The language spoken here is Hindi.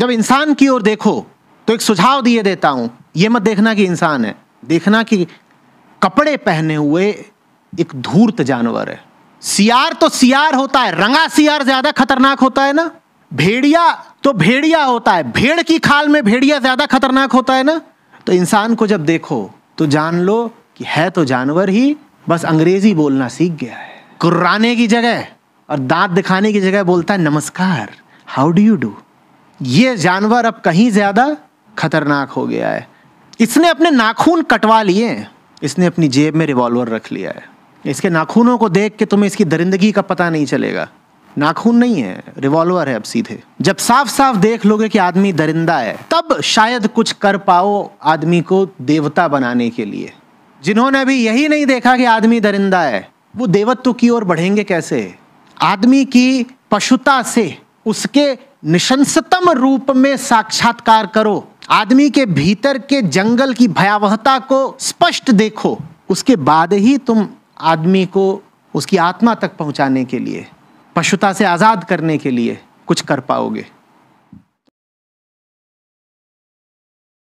जब इंसान की ओर देखो तो एक सुझाव दिए देता हूँ, ये मत देखना कि इंसान है, देखना कि कपड़े पहने हुए एक धूर्त जानवर है। सियार तो सियार होता है, रंगा सियार ज़्यादा खतरनाक होता है ना? भेड़िया तो भेड़िया होता है, भेड़ की खाल में भेड़िया ज़्यादा खतरनाक होता है ना? तो इंसान को जब देखो तो जान लो कि है तो जानवर ही, बस अंग्रेज़ी बोलना सीख गया है। कुर्राने की जगह और दांत दिखाने की जगह बोलता है, नमस्कार हाउ डू यू डू ये जानवर अब कहीं ज़्यादा खतरनाक हो गया है। इसने अपने नाखून कटवा लिए इसने अपनी जेब में रिवॉल्वर रख लिया है। इसके नाखूनों को देख के तुम्हें इसकी दरिंदगी का पता नहीं चलेगा। नाखून नहीं है रिवॉल्वर है अब सीधे। जब साफ़ साफ़ देख लोगे कि आदमी दरिंदा है, तब शायद कुछ कर पाओ आदमी को देवता बनाने के लिए। जिन्होंने अभी यही नहीं देखा कि आदमी दरिंदा है, वो देवत्व की ओर बढ़ेंगे कैसे? आदमी की पशुता से उसके निशंसतम रूप में साक्षात्कार करो। आदमी के भीतर के जंगल की भयावहता को स्पष्ट देखो। उसके बाद ही तुम आदमी को उसकी आत्मा तक पहुँचाने के लिए, पशुता से आज़ाद करने के लिए कुछ कर पाओगे।